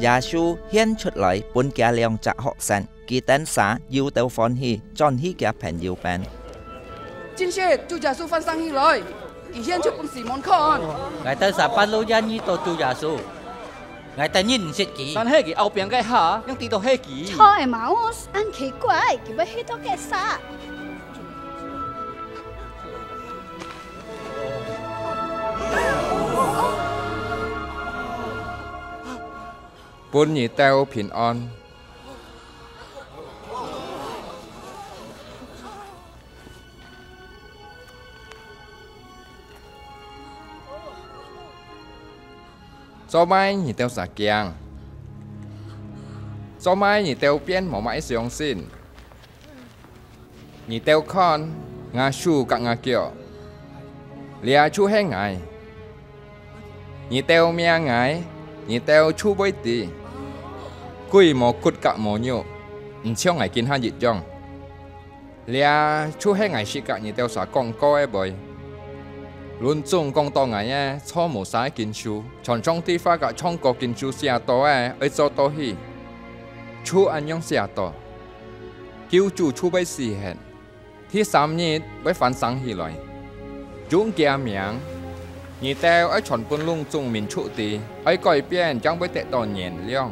耶稣显出来本家两只学生，佢等下要到欢喜，将佢嘅朋友病。今次主耶稣翻生起来，佢显出本事门看。 Ngài ta sa pan lo yan ni to tu ya su. Ngài ta nhìn xét kỹ. 但系佢后边嘅下，用地到系佢。 Thôi mà anh kỳ quái, kỳ mới hết đó cái xa. 本 bốn nhị tèo bình on, do mai nhị tèo giả kiang do mai nhị tèo biến mỏ mãi xiong xin. Nhị tèo con ngà su cả ngà kiểu. Lia chu hết ngài. Nhị tèo mia ngài nhị tèo chu bối tì kui mò cút cả mo nyo n chiao ngai kin han yit jong lia chu he ngai shi ka ni teo sa kong ko e boy luôn chung công to ngày á, cho một sai kiến chú, chọn trong tí pha cả trong có kiến chú xia à to á, ấy cho to hi. Chú anh nhong xia à to. Cứu chú chú bây xì hết, Thì sám nhị bây phản sáng hi loại. Dũng kia miệng. Nhị tèo ấy chọn quân lung chung mình chú tí, ấy coi biển chẳng bây tệ đòn nhện liong.